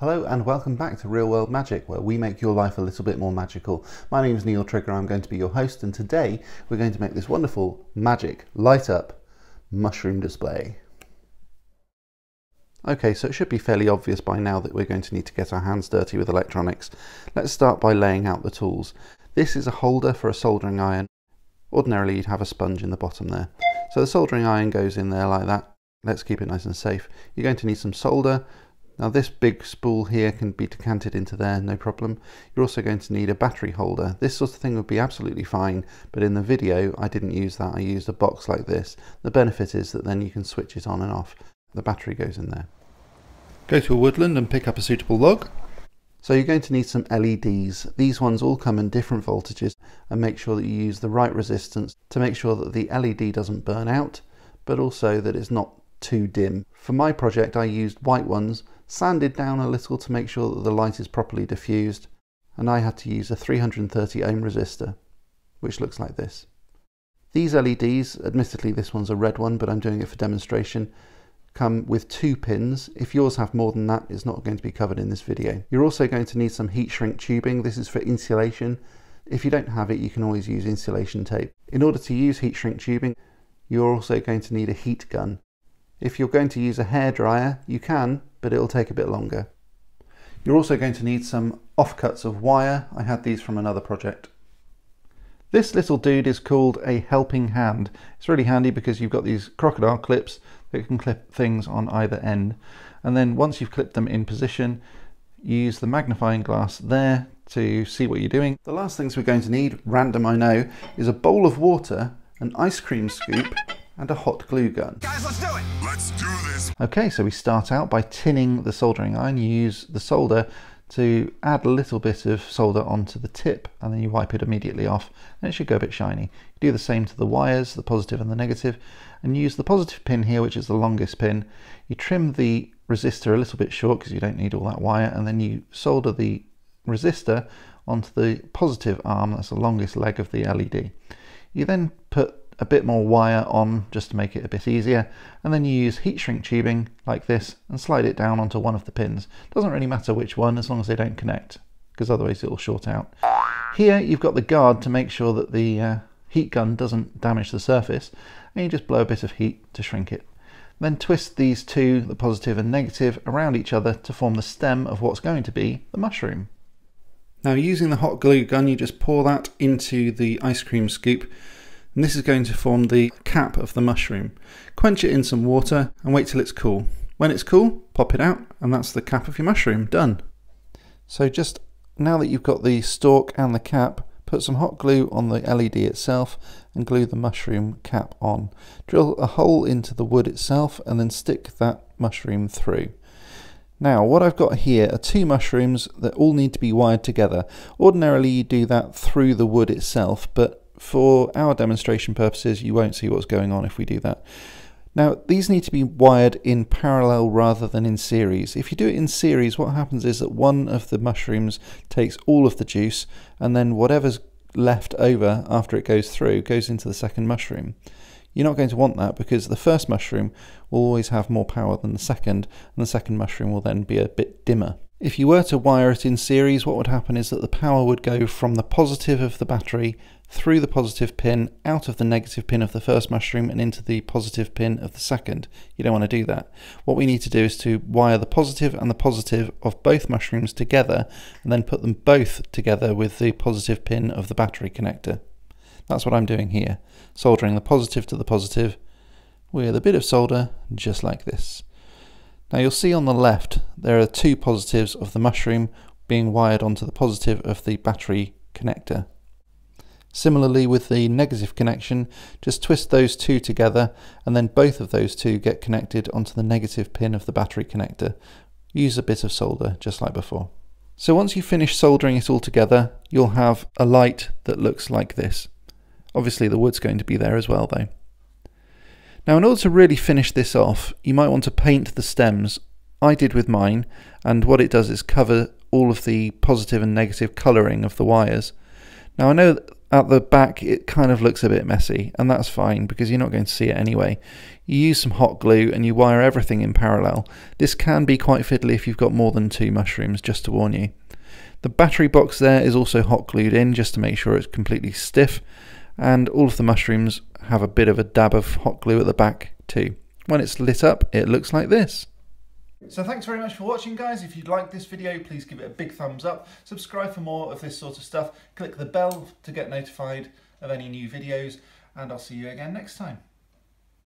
Hello and welcome back to Real World Magic, where we make your life a little bit more magical. My name is Neil Trigger, I'm going to be your host, and today we're going to make this wonderful magic light up mushroom display. Okay, so it should be fairly obvious by now that we're going to need to get our hands dirty with electronics. Let's start by laying out the tools. This is a holder for a soldering iron. Ordinarily you'd have a sponge in the bottom there. So the soldering iron goes in there like that. Let's keep it nice and safe. You're going to need some solder, now this big spool here can be decanted into there, no problem. You're also going to need a battery holder. This sort of thing would be absolutely fine, but in the video I didn't use that. I used a box like this. The benefit is that then you can switch it on and off. The battery goes in there. Go to a woodland and pick up a suitable log. So you're going to need some LEDs. These ones all come in different voltages and make sure that you use the right resistance to make sure that the LED doesn't burn out, but also that it's not too dim. For my project I used white ones sanded down a little to make sure that the light is properly diffused, and I had to use a 330 ohm resistor, which looks like this. These LEDs, admittedly this one's a red one, but I'm doing it for demonstration, come with two pins. If yours have more than that, it's not going to be covered in this video. You're also going to need some heat shrink tubing. This is for insulation. If you don't have it, you can always use insulation tape. In order to use heat shrink tubing, you're also going to need a heat gun. If you're going to use a hairdryer, you can, but it'll take a bit longer. You're also going to need some offcuts of wire. I had these from another project. This little dude is called a helping hand. It's really handy because you've got these crocodile clips that can clip things on either end. And then once you've clipped them in position, use the magnifying glass there to see what you're doing. The last things we're going to need, random I know, is a bowl of water, an ice cream scoop, and a hot glue gun. Guys, let's do it! Let's do this! Okay, so we start out by tinning the soldering iron. You use the solder to add a little bit of solder onto the tip and then you wipe it immediately off and it should go a bit shiny. You do the same to the wires, the positive and the negative, and use the positive pin here, which is the longest pin. You trim the resistor a little bit short because you don't need all that wire, and then you solder the resistor onto the positive arm, that's the longest leg of the LED. You then put a bit more wire on just to make it a bit easier and then you use heat shrink tubing like this and slide it down onto one of the pins. Doesn't really matter which one as long as they don't connect because otherwise it'll short out. Here you've got the guard to make sure that the uh, heat gun doesn't damage the surface and you just blow a bit of heat to shrink it. Then twist these two, the positive and negative, around each other to form the stem of what's going to be the mushroom. Now using the hot glue gun you just pour that into the ice cream scoop and this is going to form the cap of the mushroom. Quench it in some water and wait till it's cool. When it's cool, pop it out and that's the cap of your mushroom, done. So just now that you've got the stalk and the cap, put some hot glue on the LED itself and glue the mushroom cap on. Drill a hole into the wood itself and then stick that mushroom through. Now what I've got here are two mushrooms that all need to be wired together. Ordinarily you do that through the wood itself but for our demonstration purposes, you won't see what's going on if we do that. Now, these need to be wired in parallel rather than in series. If you do it in series, what happens is that one of the mushrooms takes all of the juice, and then whatever's left over after it goes through goes into the second mushroom. You're not going to want that because the first mushroom will always have more power than the second, and the second mushroom will then be a bit dimmer. If you were to wire it in series, what would happen is that the power would go from the positive of the battery through the positive pin, out of the negative pin of the first mushroom and into the positive pin of the second. You don't want to do that. What we need to do is to wire the positive and the positive of both mushrooms together and then put them both together with the positive pin of the battery connector. That's what I'm doing here, soldering the positive to the positive with a bit of solder just like this. Now you'll see on the left there are two positives of the mushroom being wired onto the positive of the battery connector. Similarly with the negative connection, just twist those two together and then both of those two get connected onto the negative pin of the battery connector. Use a bit of solder just like before. So once you finish soldering it all together, you'll have a light that looks like this. Obviously the wood's going to be there as well though. Now in order to really finish this off, you might want to paint the stems. I did with mine, and what it does is cover all of the positive and negative colouring of the wires. Now I know at the back it kind of looks a bit messy and that's fine because you're not going to see it anyway. You use some hot glue and you wire everything in parallel. This can be quite fiddly if you've got more than two mushrooms just to warn you. The battery box there is also hot glued in just to make sure it's completely stiff and all of the mushrooms have a bit of a dab of hot glue at the back too. When it's lit up it looks like this. So thanks very much for watching guys. If you'd like this video, please give it a big thumbs up. Subscribe for more of this sort of stuff. Click the bell to get notified of any new videos and I'll see you again next time.